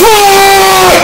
Whoa!